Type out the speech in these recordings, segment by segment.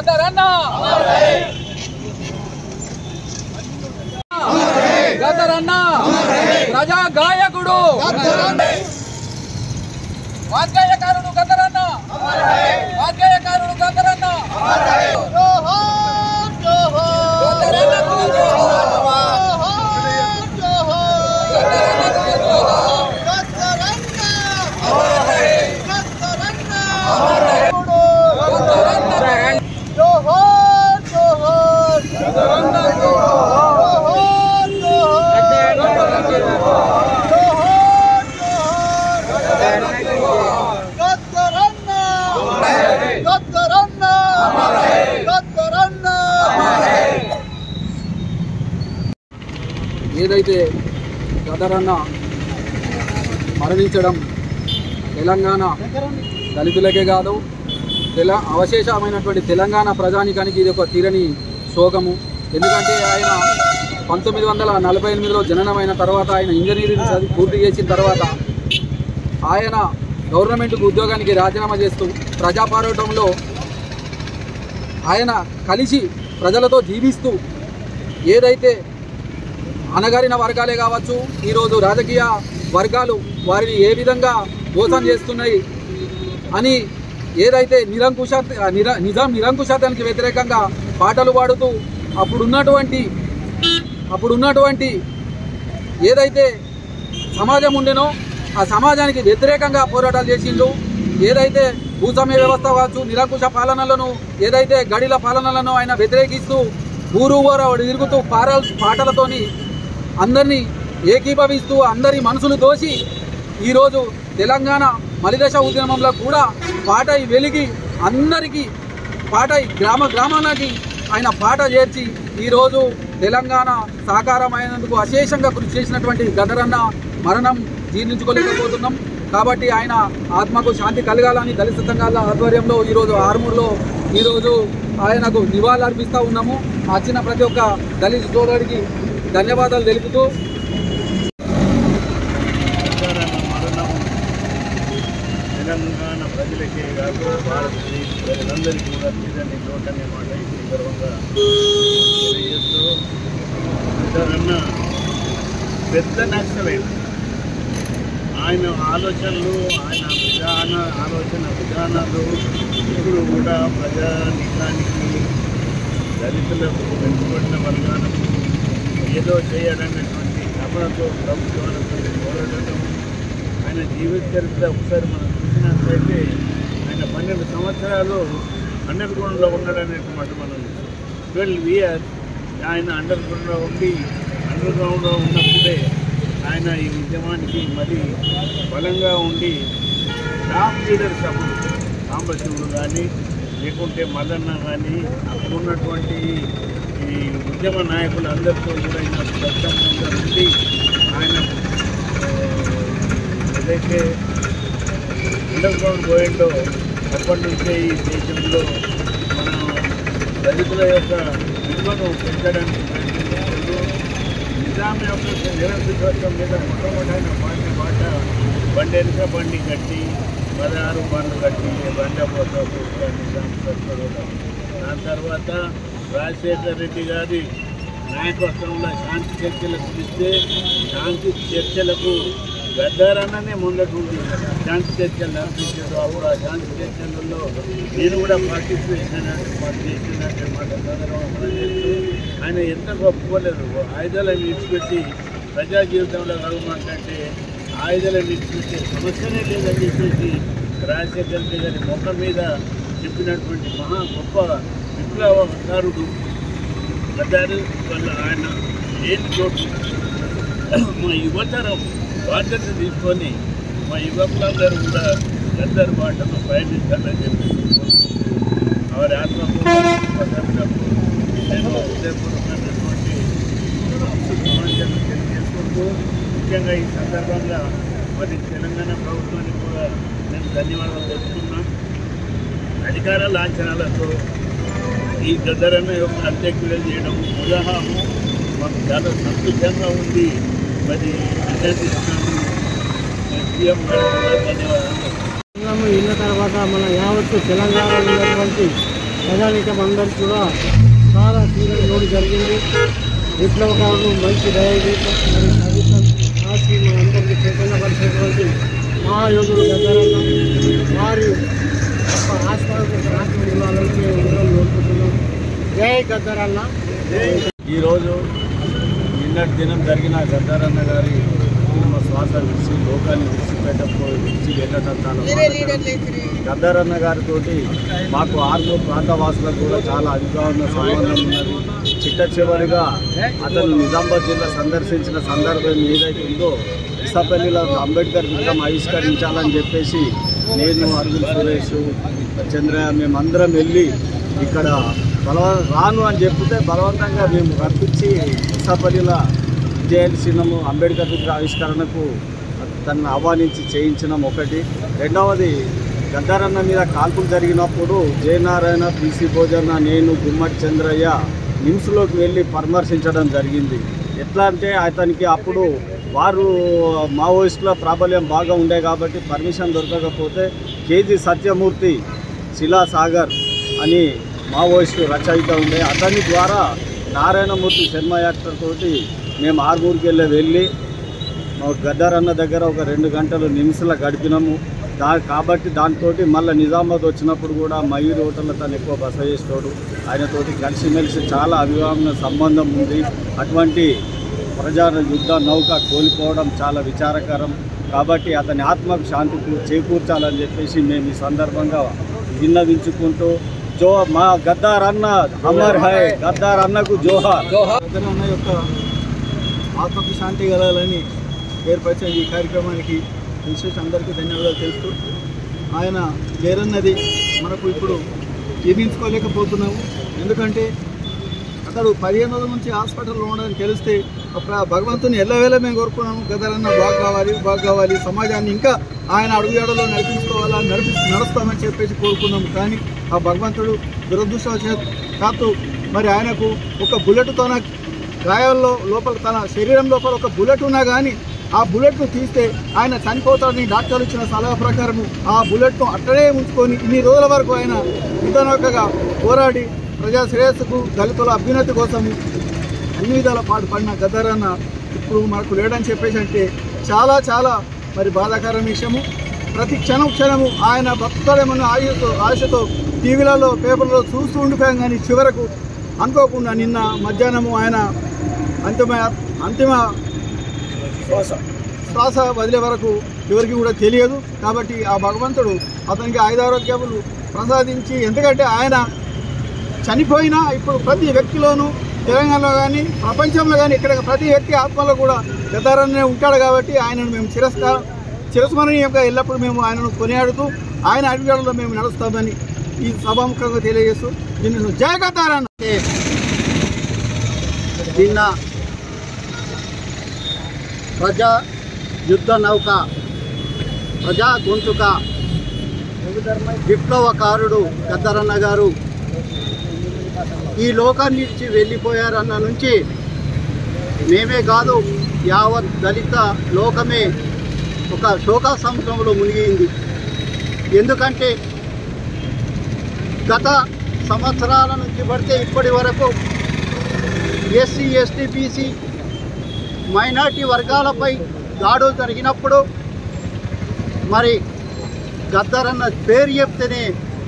గదరన్న గదరన్న ప్రజా గాయకుడు వాగ్గేయకారుడు గదరన్న వాగ్గేయకారుడు గదరన్న ఏదైతే గదరన్న మరణించడం తెలంగాణ దళితులకే కాదు తెల అవశేషమైనటువంటి తెలంగాణ ప్రజానికానికి ఇది ఒక తీరని శోకము. ఎందుకంటే ఆయన పంతొమ్మిది వందల నలభై ఎనిమిదిలో జననమైన తర్వాత ఆయన ఇంజనీరింగ్ చదివి పూర్తి చేసిన తర్వాత ఆయన గవర్నమెంట్కు ఉద్యోగానికి రాజీనామా చేస్తూ ప్రజాపోరాటంలో ఆయన కలిసి ప్రజలతో జీవిస్తూ ఏదైతే అణగారిన వర్గాలే కావచ్చు ఈరోజు రాజకీయ వర్గాలు వారిని ఏ విధంగా మోసం చేస్తున్నాయి అని ఏదైతే నిరంకుశ నిర నిజాం నిరంకుశతానికి వ్యతిరేకంగా పాటలు పాడుతూ అప్పుడున్నటువంటి అప్పుడున్నటువంటి ఏదైతే సమాజం ఉండేనో ఆ సమాజానికి వ్యతిరేకంగా పోరాటాలు చేసిండు ఏదైతే భూస్వామ్య వ్యవస్థ కావచ్చు నిరంకుశ పాలనలను ఏదైతే గడిల పాలనలను ఆయన వ్యతిరేకిస్తూ ఊరు ఊర తిరుగుతూ పారల్ పాటలతోని అందరినీ ఏకీభవిస్తూ అందరి మనసులు దోసి ఈరోజు తెలంగాణ మలిదశ ఉద్యమంలో కూడా పాటై వెలిగి అందరికీ పాటై గ్రామ గ్రామాలకి ఆయన పాట చేర్చి ఈరోజు తెలంగాణ సాకారమైనందుకు అశేషంగా కృషి చేసినటువంటి గదరన్న మరణం జీర్ణించుకోలేకపోతున్నాం. కాబట్టి ఆయన ఆత్మకు శాంతి కలగాలని దళిత సంఘాల ఆధ్వర్యంలో ఈరోజు ఆర్మూర్లో ఈరోజు ఆయనకు నివాళులు అర్పిస్తూ ఉన్నాము వచ్చిన ప్రతి ఒక్క దళిత సోదరుడికి ధన్యవాదాలు తెలుపుతూ తెలంగాణ ప్రజలకే కాదు భారతదేశ ప్రజలందరికీ కూడా తీరని లోటనే మాట ఈ సందర్భంగా తెలియజేస్తూ ఇద్దరన్న పెద్ద నక్సలైట్ ఆయన ఆలోచనలు ఆయన విధాన ఆలోచన విధానాలు ఇప్పుడు కూడా ప్రజానికానికి దళితులకు వెనుకబడిన వర్గాలకు ఏదో చేయాలనేటువంటి తపనతో ప్రభుత్వాలతో పోరాడటం ఆయన జీవిత చరిత్ర ఒకసారి మనం చూసినట్లయితే ఆయన పన్నెండు సంవత్సరాలు అండర్ గ్రౌండ్లో ఉన్నాడనేటువంటి మనం ట్వెల్వ్ ఇయర్స్ ఆయన అండర్ గ్రౌండ్లో ఉండి అండర్ గ్రౌండ్లో ఉన్నప్పుడే ఆయన ఈ ఉద్యమానికి మరి బలంగా ఉండి టాప్ లీడర్ సభలు సాంబశివుడు కానీ లేకుంటే మల్లన్న కానీ అప్పుడు ఉన్నటువంటి ఈ ఉద్యమ నాయకులు అందరితో కూడా ఆయన ప్రత్యేకంగా ఉండి ఆయన ఏదైతే అండర్ గ్రౌండ్ పోయిండో అప్పటి నుంచే ఈ దేశంలో మన దళితుల యొక్క విలువను పెంచడానికి ప్రయత్నించారు. నిజాం యొక్క నిరంతరత్వం మీద మొట్టమొదటి పాట పాట బండి బండి కట్టి పదహారు బండ్లు కట్టి బండ పోత నిజాం సత్వడం దాని తర్వాత రాజశేఖర్ రెడ్డి గారి నాయకత్వంలో శాంతి చర్చలకు పిలిస్తే శాంతి చర్చలకు గద్దారన్ననే ముందటుండి శాంతి చర్చలు నడిపించాడు అప్పుడు ఆ శాంతి చర్చలలో నేను కూడా పార్టిసిపేట్ చేసినట్టు మాట సందర్భంగా ఆయన ఎంత గొప్పలేదు ఆయుధాలను విడిచిపెట్టి ప్రజా జీవితంలో కలగమంటే ఆయుధాలను విడిచిపెట్టే సమస్యనే లేదని చెప్పేసి రాజశేఖర రెడ్డి గారి మొక్క మీద చెప్పినటువంటి మహా గొప్ప విప్లవకారుడు గద్దారు వల్ల ఆయన ఏం చోటు మా యువతరం బాధ్యత తీసుకొని మా యువకులందరూ కూడా గద్దరు బాటను పయనించాలని చెప్పి వారి ఆత్మకు స్వతంత్రకు నేను హృదయపూర్వకమైనటువంటి సమాచారం తెలియజేసుకుంటూ ముఖ్యంగా ఈ సందర్భంగా మరి తెలంగాణ ప్రభుత్వానికి కూడా నేను ధన్యవాదాలు తెలుపుతున్నాను. అధికార లాంఛనాలతో ఈ గద్దరన్న యొక్క అంత్యక్రియలు చేయడం ఉదాహరణ మాకు చాలా సంతోషంగా ఉంది. మరి అభినందిస్తున్నాను సీఎం ధన్యవాదాలు. తెలంగాణ తర్వాత మన యావత్తు తెలంగాణలో ఉన్నటువంటి ప్రజానీకం అందరికీ కూడా చాలా తీవ్ర లోటు జరిగింది. విప్లవకారులు మంచి దయచేసి మరి కవితం రాసి మనందరికీ చైతన్యపరిచేటువంటి మహాయోగులు గద్దరన్న వారి యొక్క ఆస్వాదకు రాష్ట్రం ఇవ్వాలని అందరం కోరుకుంటున్నాం జై గద్దరన్న. ఈరోజు నిన్నటి దినం జరిగిన గద్దారన్న గారి కుటుంబ శ్వాస విడిచి లోకాన్ని విడిచిపెట్టకపోయి విడిచి వెళ్ళటం చాలా బాధాకరం. గద్దారన్న గారితో మాకు ఆర్మూ ప్రాంతవాసులకు కూడా చాలా అధికారుల సంబంధం ఉన్నది. చిట్ట చివరిగా అతను నిజామాబాద్ జిల్లా సందర్శించిన సందర్భం ఏదైతే ఉందో ఇసాపల్లిలో అంబేద్కర్ విగ్రహం ఆవిష్కరించాలని చెప్పేసి నేను అరవింద్ సురేష్ చంద్రయ్య మేమందరం వెళ్ళి ఇక్కడ బలవ రాను అని చెప్తే బలవంతంగా మేము రప్పించి ఇసాపల్లిలో చేయాల్సినము అంబేద్కర్ విగ్రహ ఆవిష్కరణకు తనను ఆహ్వానించి చేయించడం ఒకటి. రెండవది గద్దారన్న మీద కాల్పులు జరిగినప్పుడు జయనారాయణ పిసి భోజన నేను గుమ్మడి చంద్రయ్య నిమ్స్లోకి వెళ్ళి పరామర్శించడం జరిగింది. ఎట్లా అంటే అతనికి అప్పుడు వారు మావోయిస్టుల ప్రాబల్యం బాగా ఉండే కాబట్టి పర్మిషన్ దొరకకపోతే కేజీ సత్యమూర్తి శిలాసాగర్ అని మావోయిస్టు రచయిత ఉండే. అతని ద్వారా నారాయణమూర్తి శర్మ యాక్టర్ తోటి మేము ఆరుగురికి వెళ్ళి వెళ్ళి మా గద్దారన్న దగ్గర ఒక రెండు గంటలు నిమిషాల గడిపినాము. దా కాబట్టి దాంతో మళ్ళీ నిజామాబాద్ వచ్చినప్పుడు కూడా మయూర్ హోటల్లో తను ఎక్కువ బస చేస్తాడు ఆయనతోటి కలిసిమెలిసి చాలా అభిమాన సంబంధం ఉంది. అటువంటి ప్రజా యుద్ధ నౌక కోల్పోవడం చాలా విచారకరం. కాబట్టి అతని ఆత్మకు శాంతి చేకూర్చాలని చెప్పేసి మేము ఈ సందర్భంగా విన్నవించుకుంటూ జో మా గద్దార్ అన్న అమర్ హై గద్దార్ అన్నకు జోహార్. జోహార్. అన్న యొక్క ఆత్మకు శాంతి కలగాలని ఏర్పరిచిన ఈ కార్యక్రమానికి విశేష అందరికీ ధన్యవాదాలు తెలుపుతూ ఆయన లేరన్నది మనకు ఇప్పుడు జీర్ణించుకోలేకపోతున్నాము. ఎందుకంటే అతడు పదిహేను రోజుల నుంచి హాస్పిటల్లో ఉండదని తెలిస్తే భగవంతుని ఎల్లవేళ మేము కోరుకున్నాము గదరన్న బాగా కావాలి బాగా కావాలి సమాజాన్ని ఇంకా ఆయన అడుగుజాడలో నడిపించుకోవాలా నడిపి నడుస్తామని చెప్పేసి కోరుకున్నాము. కానీ ఆ భగవంతుడు దురదృష్టవశాత్తు మరి ఆయనకు ఒక బుల్లెట్ తన గాయాల్లో లోపల తన శరీరం లోపల ఒక బుల్లెట్ ఉన్నా కానీ ఆ బుల్లెట్ను తీస్తే ఆయన చనిపోతాడని డాక్టర్లు ఇచ్చిన సలహా ప్రకారము ఆ బుల్లెట్ను అట్టనే ఉంచుకొని ఇన్ని రోజుల వరకు ఆయన యుద్ధనౌకగా పోరాడి ప్రజా శ్రేయస్సుకు దళితుల అభ్యున్నతి కోసము అన్ని విధాల పాటుపడిన గద్దరన్న ఇప్పుడు మనకు లేడని చెప్పేసి అంటే చాలా చాలా మరి బాధాకరం విషయము. ప్రతి క్షణం క్షణము ఆయన భక్తుడేమన్న ఆయుతో ఆశతో టీవీలలో పేపర్లో చూస్తూ ఉండిపోయాం కానీ చివరకు అనుకోకుండా నిన్న మధ్యాహ్నము ఆయన అంతిమ అంతిమ శ్వాస వదిలే వరకు ఎవరికి కూడా తెలియదు. కాబట్టి ఆ భగవంతుడు అతనికి ఆయుధారోగ్యములు ప్రసాదించి ఎందుకంటే ఆయన చనిపోయినా ఇప్పుడు ప్రతి వ్యక్తిలోనూ తెలంగాణలో కానీ ప్రపంచంలో కానీ ఇక్కడ ప్రతి వ్యక్తి ఆత్మలో కూడా గతారనే ఉంటాడు కాబట్టి ఆయనను మేము చిరస్కారం చిరస్మరణీయంగా ఎల్లప్పుడూ మేము ఆయనను కొనియాడుతూ ఆయన అడుగులలో మేము నడుస్తామని ఈ సభాముఖంగా తెలియజేస్తూ దీన్ని జయగతారన్న నిన్న ప్రజా యుద్ధ నౌక ప్రజా గొంతుక విప్లవకారుడు గద్దరన్న గారు ఈ లోకాన్ని నుంచి వెళ్ళిపోయారన్న నుంచి మేమే కాదు యావత్ దళిత లోకమే ఒక శోకా సముద్రంలో మునిగింది. ఎందుకంటే గత సంవత్సరాల నుంచి పడితే ఇప్పటి వరకు ఎస్సీ ఎస్టీ బీసీ మైనార్టీ వర్గాలపై దాడులు జరిగినప్పుడు మరి గద్దరన్న పేరు చెప్తేనే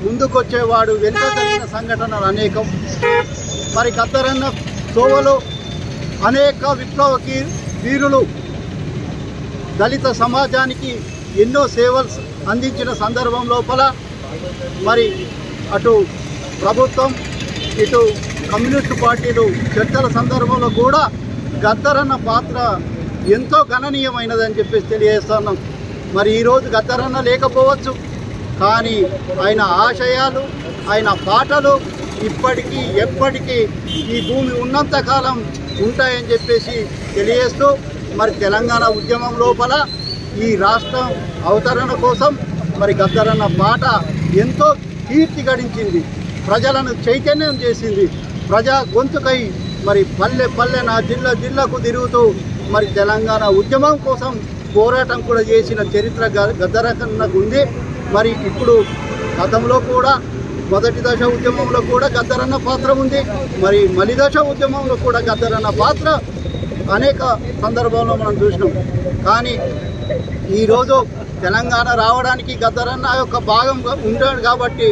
ముందుకొచ్చేవాడు వెనుక జరిగిన సంఘటనలు అనేకం. మరి గద్దరన్న తోవలో అనేక విప్లవ కీ- వీరులు దళిత సమాజానికి ఎన్నో సేవలు అందించిన సందర్భం లోపల మరి అటు ప్రభుత్వం ఇటు కమ్యూనిస్టు పార్టీలు చర్చల సందర్భంలో కూడా గద్దరన్న పాత్ర ఎంతో గణనీయమైనదని చెప్పేసి తెలియజేస్తున్నాం మరి ఈరోజు గద్దరన్న లేకపోవచ్చు కానీ ఆయన ఆశయాలు ఆయన పాటలు ఇప్పటికీ ఎప్పటికీ ఈ భూమి ఉన్నంతకాలం ఉంటాయని చెప్పేసి తెలియజేస్తూ మరి తెలంగాణ ఉద్యమం లోపల ఈ రాష్ట్రం అవతరణ కోసం మరి గద్దరన్న పాట ఎంతో కీర్తి గడించింది. ప్రజలను చైతన్యం చేసింది. ప్రజా గొంతుకై మరి పల్లె పల్లెన జిల్లా జిల్లాకు తిరుగుతూ మరి తెలంగాణ ఉద్యమం కోసం పోరాటం కూడా చేసిన చరిత్ర గ- గద్దరన్నకు ఉంది. మరి ఇప్పుడు గతంలో కూడా మొదటి దశ ఉద్యమంలో కూడా గద్దరన్న పాత్ర ఉంది. మరి మలిదశ ఉద్యమంలో కూడా గద్దరన్న పాత్ర అనేక సందర్భంలో మనం చూసినాం. కానీ ఈరోజు తెలంగాణ రావడానికి గద్దరన్న యొక్క భాగం ఉంటాడు కాబట్టి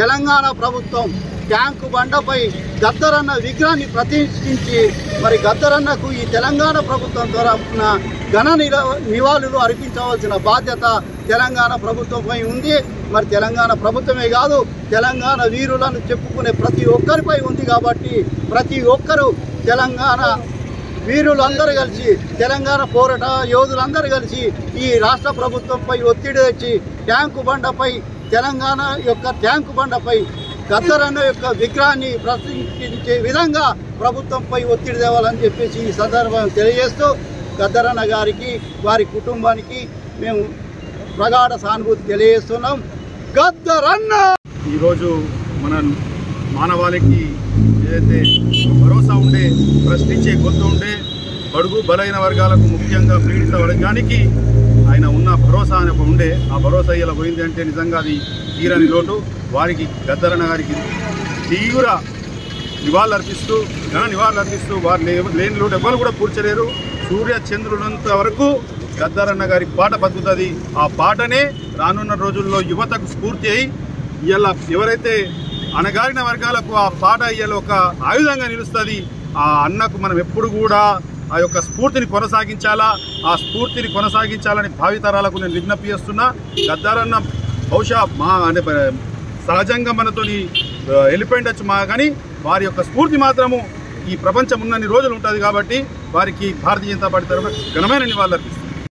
తెలంగాణ ప్రభుత్వం ట్యాంకు బండపై గద్దరన్న విగ్రహాన్ని ప్రతిష్ఠించి మరి గద్దరన్నకు ఈ తెలంగాణ ప్రభుత్వం తరఫున ఘన నిర నివాళులు అర్పించవలసిన బాధ్యత తెలంగాణ ప్రభుత్వంపై ఉంది. మరి తెలంగాణ ప్రభుత్వమే కాదు తెలంగాణ వీరులను చెప్పుకునే ప్రతి ఒక్కరిపై ఉంది కాబట్టి ప్రతి ఒక్కరూ తెలంగాణ వీరులందరూ కలిసి తెలంగాణ పోరాట యోధులందరూ కలిసి ఈ రాష్ట్ర ప్రభుత్వంపై ఒత్తిడి తెచ్చి ట్యాంకు బండపై తెలంగాణ యొక్క ట్యాంకు బండపై గద్దరన్న యొక్క విగ్రహాన్ని ప్రతిష్ఠించే విధంగా ప్రభుత్వంపై ఒత్తిడి తేవాలని చెప్పేసి ఈ సందర్భం తెలియజేస్తూ గద్దరన్న గారికి వారి కుటుంబానికి మేము ప్రగాఢ సానుభూతి తెలియజేస్తున్నాం. గద్దరన్న! ఈరోజు మన మానవాళికి ఏదైతే భరోసా ఉండే ప్రశ్నించే గొంతు ఉండే బడుగు బలైన వర్గాలకు ముఖ్యంగా పీడిత వర్గానికి ఆయన ఉన్న భరోసా అని ఒక ఉండే ఆ భరోసా ఇలా పోయింది అంటే నిజంగా అది తీరని లోటు. వారికి గద్దరన్న గారికి తీవ్ర నివాళులు అర్పిస్తూ ఘన నివాళులు అర్పిస్తూ వారు లేని లోటు ఎవరు కూడా పూడ్చలేరు సూర్య చంద్రులంత వరకు గద్దరన్న గారి పాట బతుకుతుంది. ఆ పాటనే రానున్న రోజుల్లో యువతకు స్ఫూర్తి అయి ఇలా ఎవరైతే అణగారిన వర్గాలకు ఆ పాట అయ్యేలో ఒక ఆయుధంగా నిలుస్తుంది. ఆ అన్నకు మనం ఎప్పుడు కూడా ఆ యొక్క స్ఫూర్తిని కొనసాగించాలా? ఆ స్ఫూర్తిని కొనసాగించాలని భావితరాలకు నేను విజ్ఞప్తి చేస్తున్నా. గద్దారన్న బహుశా మా అంటే సహజంగా మనతోని ఆ, వెళ్ళిపోయిండొచ్చు మా కానీ వారి యొక్క స్ఫూర్తి మాత్రము ఈ ప్రపంచం ఉన్నన్ని రోజులు ఉంటుంది కాబట్టి వారికి భారతీయ జనతా పార్టీ తరఫున ఘనమైన నివాళులు అర్పిస్తుంది